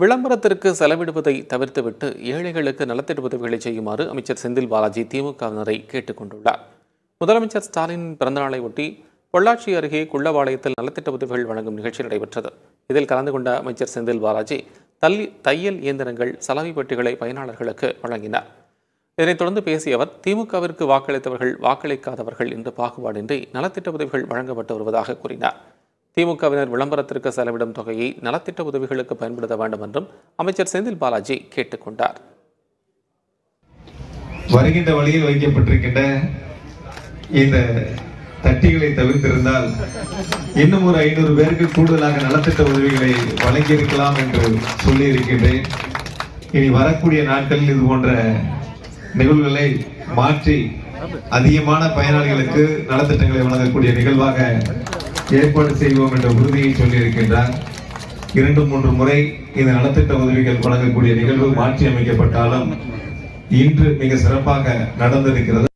விளம்பரத்திற்கு செலவிடுவதை தவிர்த்துவிட்டு ஏழைகளுக்கு நலத்திட்ட உதவிகளை செய்யுமாறு அமைச்சர் செந்தில் பாலாஜி திமுகவினரை கேட்டுக் கொண்டுள்ளார். முதலமைச்சர் ஸ்டாலின் பிறந்தநாளை ஒட்டி பொள்ளாச்சி அருகே குள்ளவாளையத்தில் நலத்திட்ட உதவிகள் வழங்கும் நிகழ்ச்சி நடைபெற்றது. இதில் கலந்து கொண்ட அமைச்சர் செந்தில் பாலாஜி தள்ளி தையல் இயந்திரங்கள் சலவை பெட்டிகளை பயனாளர்களுக்கு வழங்கினார். இதனைத் தொடர்ந்து பேசிய அவர் திமுகவிற்கு வாக்களித்தவர்கள் வாக்களிக்காதவர்கள் என்று பாகுபாடின்றி நலத்திட்ட உதவிகள் வழங்கப்பட்டு வருவதாக கூறினார். திமுகவினர் விளம்பரத்திற்கு செலவிடும் தொகையை நலத்திட்ட உதவிகளுக்கு பயன்படுத்த வேண்டும் என்றும் அமைச்சர் செந்தில் பாலாஜி கேட்டுக்கொண்டார் வருகின்ற வழியில் வைக்கப்பட்டிருக்கின்ற இந்த தட்டிகளை தவிர்த்திருந்தால் இன்னும் ஒரு ஐநூறு பேருக்கு கூடுதலாக நலத்திட்ட உதவிகளை வழங்கியிருக்கலாம் என்று சொல்லி இருக்கின்றேன் இனி வரக்கூடிய நாட்களில் இது போன்ற நிகழ்வுகளை மாற்றி அதிகமான பயனாளிகளுக்கு நலத்திட்டங்களை வழங்கக்கூடிய நிகழ்வாக ஏற்பாடு செய்வோம் என்ற உறுதியை சொல்லியிருக்கின்றார். இரண்டு மூன்று முறை இந்த நலத்திட்ட உதவிகள் வழங்கக்கூடிய நிகழ்வு மாற்றி அமைக்கப்பட்டாலும் இன்று மிக சிறப்பாக நடந்திருக்கிறது.